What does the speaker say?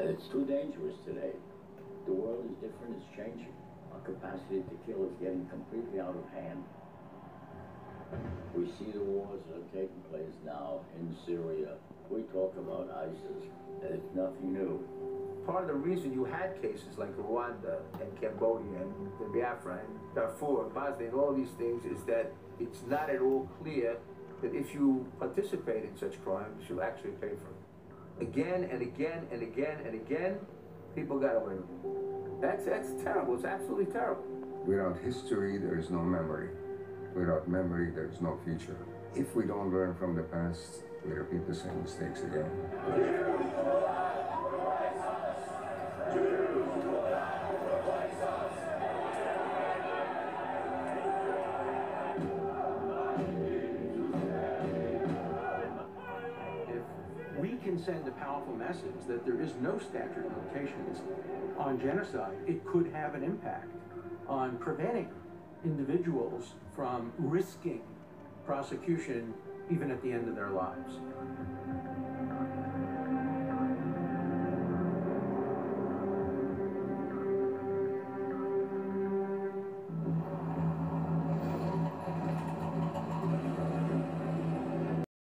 And it's too dangerous today. The world is different, it's changing. Our capacity to kill is getting completely out of hand. We see the wars that are taking place now in Syria. We talk about ISIS, and it's nothing new. Part of the reason you had cases like Rwanda and Cambodia and Biafra and Darfur and Bosnia and all these things is that it's not at all clear that if you participate in such crimes, you'll actually pay for it. Again and again and again and again, people got away with it. That's, that's terrible. It's absolutely terrible. Without history, there is no memory. Without memory, there is no future. If we don't learn from the past, we repeat the same mistakes again. Can send a powerful message that there is no statute of limitations on genocide, it could have an impact on preventing individuals from risking prosecution even at the end of their lives.